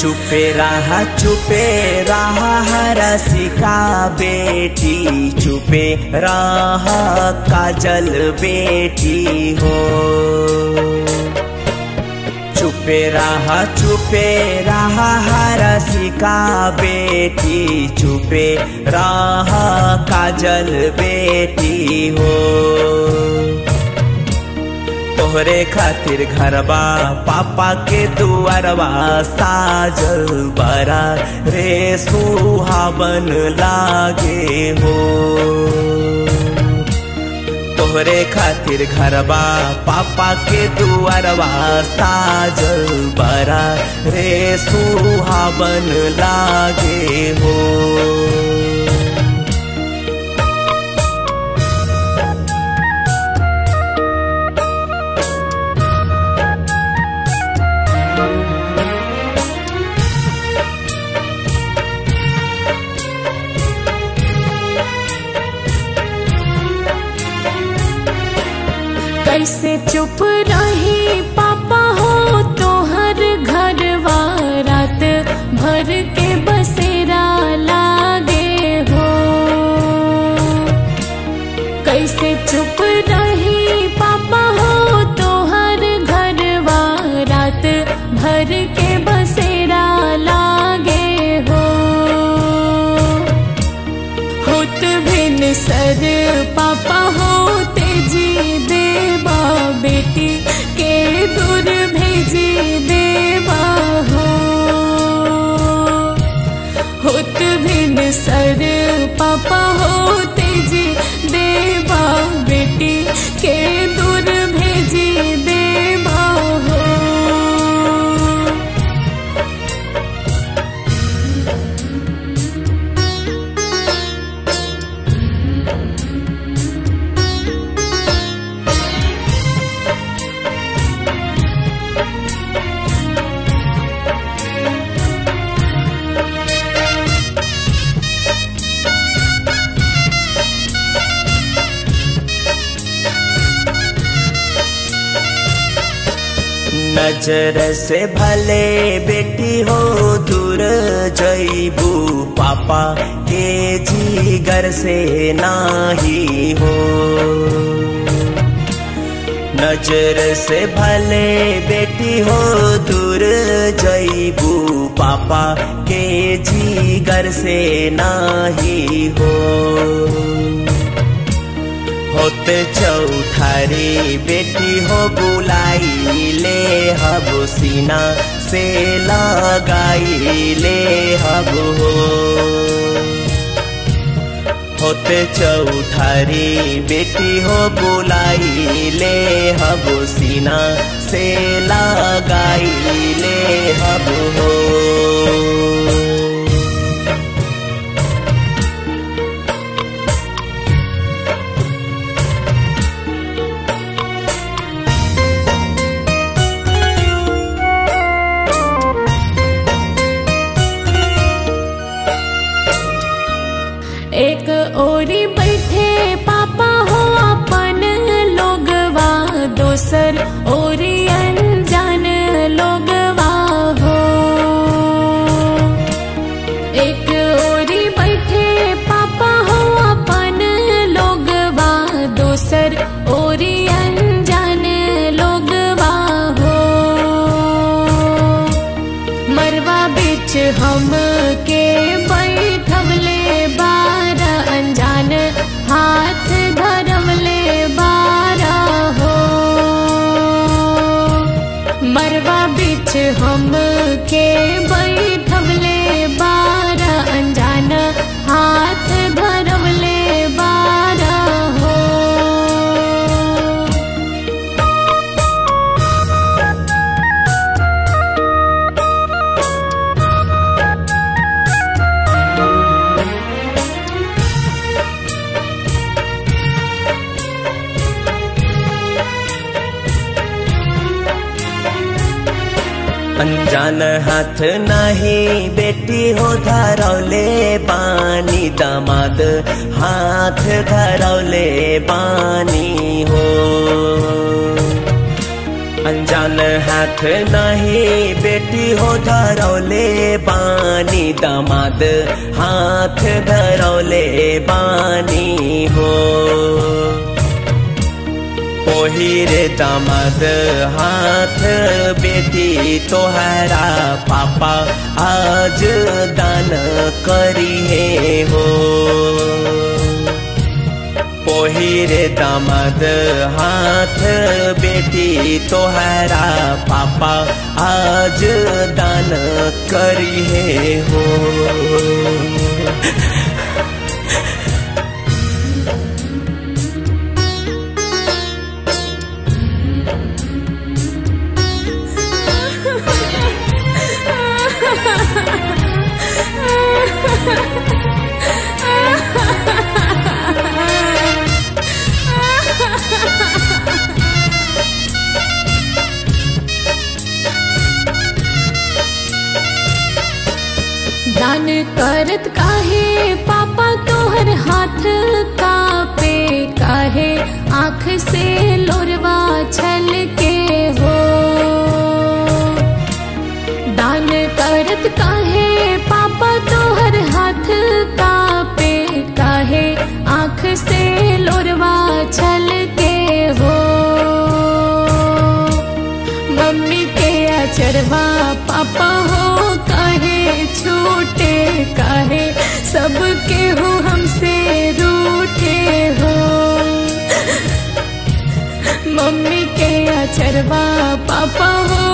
चुपे रहा चुपे रहा रसिका बेटी। चुपे रहा, काजल बेटी हो। चुपे रहा चुपे रहा रसिका बेटी। चुपे रहा, काजल बेटी हो। तोहरे खातिर घरबा। पापा के दुआरबा, साजल बरा रे सुहावन लागे हो। तोहरे खातिर घरबा, पापा के दुआरबा, साजल बरा रे सुहावन लागे हो। कैसे चुप रही पापा नज़र से भले बेटी हो, दूर जईबू पापा के जीगर से नाही हो। नज़र से भले बेटी हो, दूर जईबू पापा के जीगर से नाही हो। होते चौठारी बेटी हो बुलाई ले, हब सीना से लगाई ले, हब हो। होते चौठारी बेटी हो बुलाई ले, हब सीना से लगाई ले, हब हो। एक ओरी बैठे, पापा हो अपन लोगवा दोसर ओरी अनजान लोगवा हो। एक ओरी बैठे, पापा हो अपन लोगवा दोसर ओरी अनजान लोगवा हो। मरवा बिच हम के बैठवले बारा मरवा बिच हम के बैठवले अनजान हाथ नहीं, बेटी हो धरौले बानी दामाद हाथ धरौले बानी हो. अनजान हाथ नहीं, बेटी हो धरौले बानी दामाद हाथ धरौले बानी हो. ओहिरे दामाद हाथ बेटी तोहरा पापा आज दान करी है। ओहिरे दामाद हाथ बेटी तोहरा पापा आज दान करी है। दान करत काहे? पापा तोहर हाथ कापे काहे? आँख से लोरवा छल के हो। दान करत काहे? पापा हो, काहे छोटे, काहे सबके हो हमसे रूठे हो। मम्मी के अचरवा पापा हो